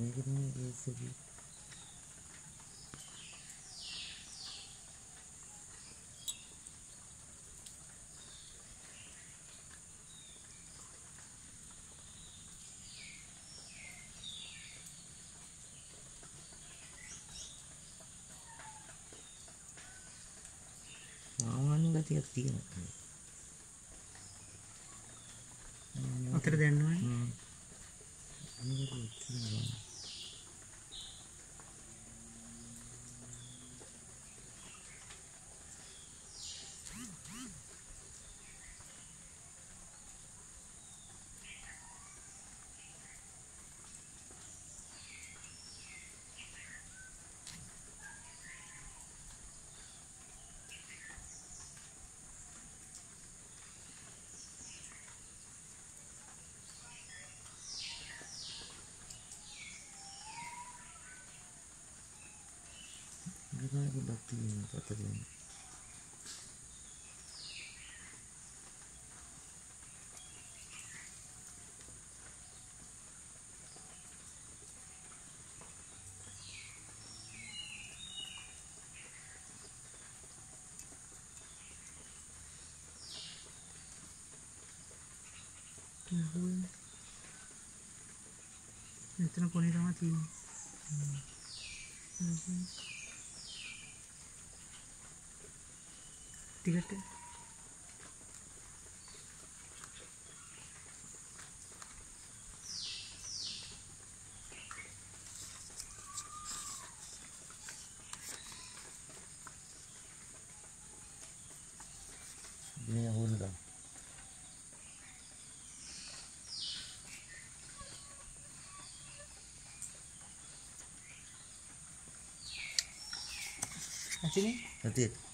அங்கிருந்தே பேசுது සාමාන්‍ය ගතියක් තියෙනවා. අතර දැන්නවනේ. Tengah aku batu ni tak terang Tahun Ito na po nila. Mm. Mm-hmm. fíjate. Bien, Olga. sini. ni? Nanti.